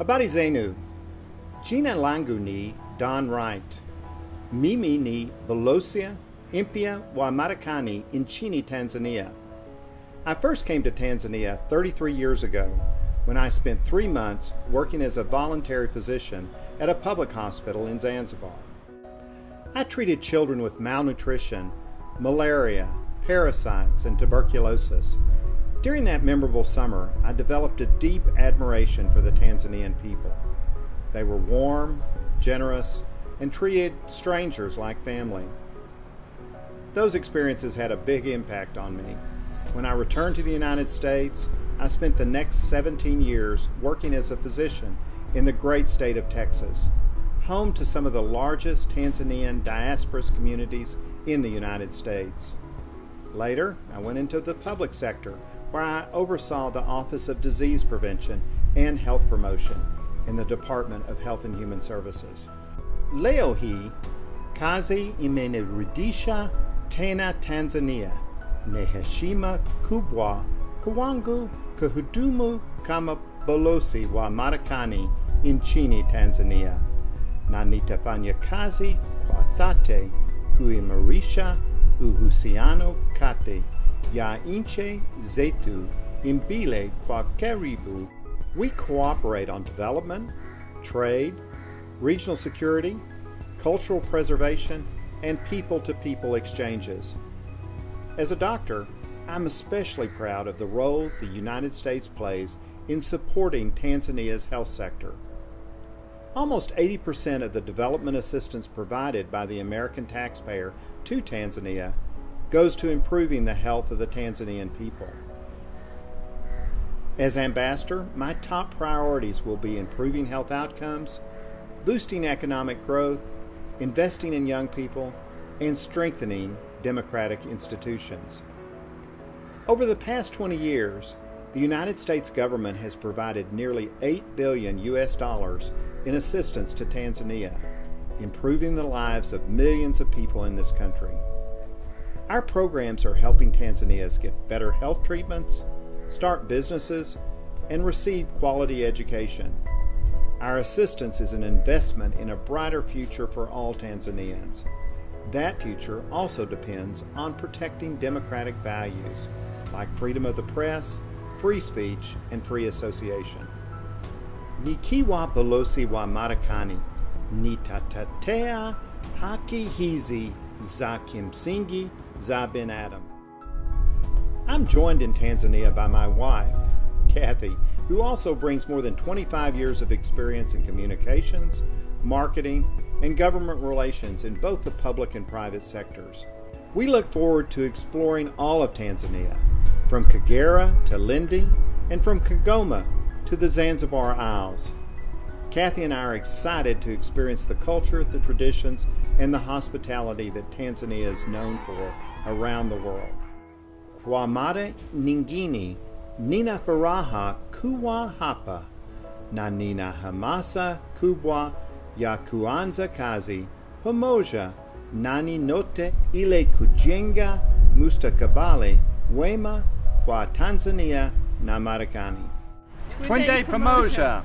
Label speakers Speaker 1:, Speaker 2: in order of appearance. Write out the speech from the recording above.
Speaker 1: Habari zenu. Jina langu ni Don Wright. Mimi ni balozi Impia wa Marekani nchini Tanzania. I first came to Tanzania 33 years ago when I spent three months working as a voluntary physician at a public hospital in Zanzibar. I treated children with malnutrition, malaria, parasites, and tuberculosis. During that memorable summer, I developed a deep admiration for the Tanzanian people. They were warm, generous, and treated strangers like family. Those experiences had a big impact on me. When I returned to the United States, I spent the next 17 years working as a physician in the great state of Texas, home to some of the largest Tanzanian diaspora communities in the United States. Later, I went into the public sector where I oversaw the Office of Disease Prevention and Health Promotion in the Department of Health and Human Services. Leo hii kazi imenirudisha tena Tanzania. Ni heshima kubwa kwangu kuhudumu kama balozi wa Marekani nchini Tanzania, na kazi kwa dhati kuimarisha uhusiano kati ya inche zetu imbile kwa karibu. We cooperate on development, trade, regional security, cultural preservation, and people to people exchanges. As a doctor, I'm especially proud of the role the United States plays in supporting Tanzania's health sector. Almost 80% of the development assistance provided by the American taxpayer to Tanzania goes to improving the health of the Tanzanian people. As ambassador, my top priorities will be improving health outcomes, boosting economic growth, investing in young people, and strengthening democratic institutions. Over the past 20 years, the United States government has provided nearly 8 billion US dollars in assistance to Tanzania, improving the lives of millions of people in this country. Our programs are helping Tanzanians get better health treatments, start businesses, and receive quality education. Our assistance is an investment in a brighter future for all Tanzanians. That future also depends on protecting democratic values like freedom of the press, free speech, and free association. Nikiwa balozi wa Marekani nitatetea haki hizi za kimsingi za binadamu. I'm joined in Tanzania by my wife, Kathy, who also brings more than 25 years of experience in communications, marketing, and government relations in both the public and private sectors. We look forward to exploring all of Tanzania, from Kagera to Lindi, and from Kigoma to the Zanzibar Isles. Kathy and I are excited to experience the culture, the traditions, and the hospitality that Tanzania is known for around the world. Kwa mara nyingine nina furaha kuwa hapa na hamasa kubwa ya kuanza kazi pamoja nani note ile kujenga mustakabali wema kwa Tanzania na Marekani. Twende pamoja!